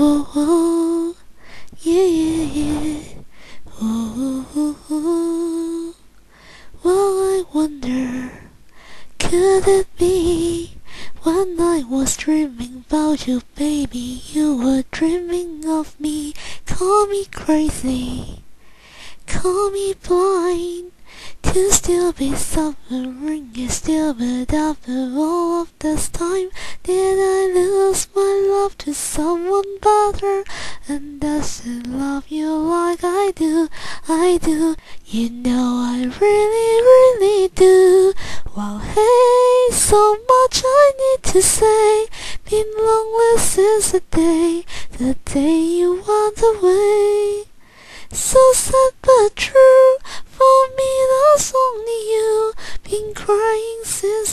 oh, oh, yeah, yeah, yeah. Oh, oh, oh, oh. Well, I wonder, could it be when I was dreaming about you, baby, you were dreaming of me? Call me crazy, call me blind. To still be suffering is still but after all of this time. Did I lose my love to someone better? And does it love you like I do, I do. You know I really, really do. Well hey, so much I need to say. Been lonely since the day, the day you went away. So sad but true for me,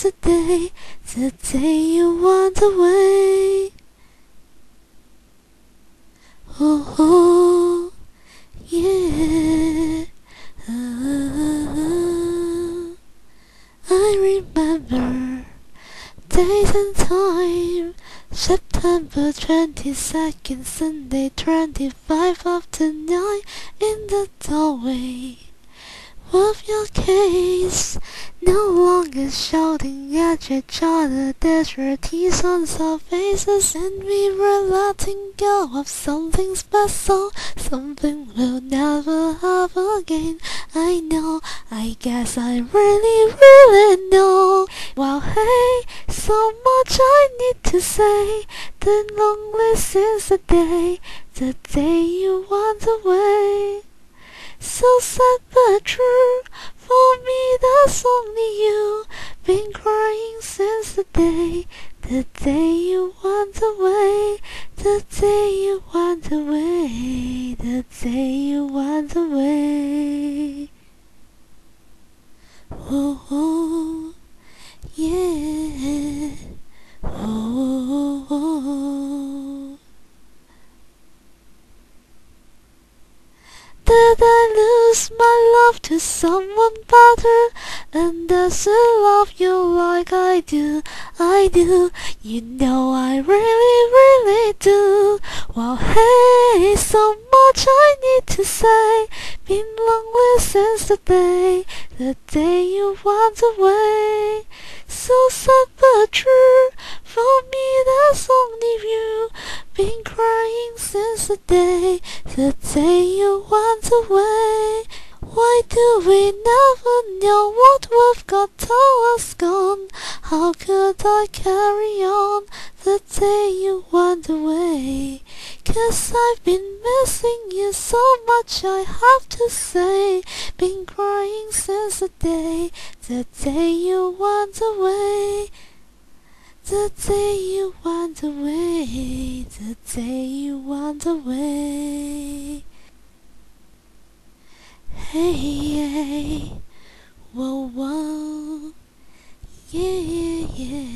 the day, the day you went away. Oh, oh yeah. I remember days and time. September 22nd, Sunday 25 after 9 in the doorway of your case. No longer shouting at each other, there's tears on our faces, and we were letting go of something special, something we'll never have again. I know, I guess I really, really know. Well, hey, so much I need to say. The lonely since the day, the day you went away. That's only you. Been crying since the day, the day you went away, the day you went away, the day you went away. Oh, oh yeah. Oh, oh, oh. Did I lose my love to someone better? And does it love you like I do? I do. You know I really, really do. Well, hey, so much I need to say. Been lonely since the day, the day you went away. So sad but true. For me, that's only you. Been crying since the day, the day you went away. Why do we never know you went away? Cause I've been missing you so much I have to say Been crying since the day, the day you went away the day you went away, the day you went away. Hey, hey, whoa, whoa, yeah, yeah, yeah.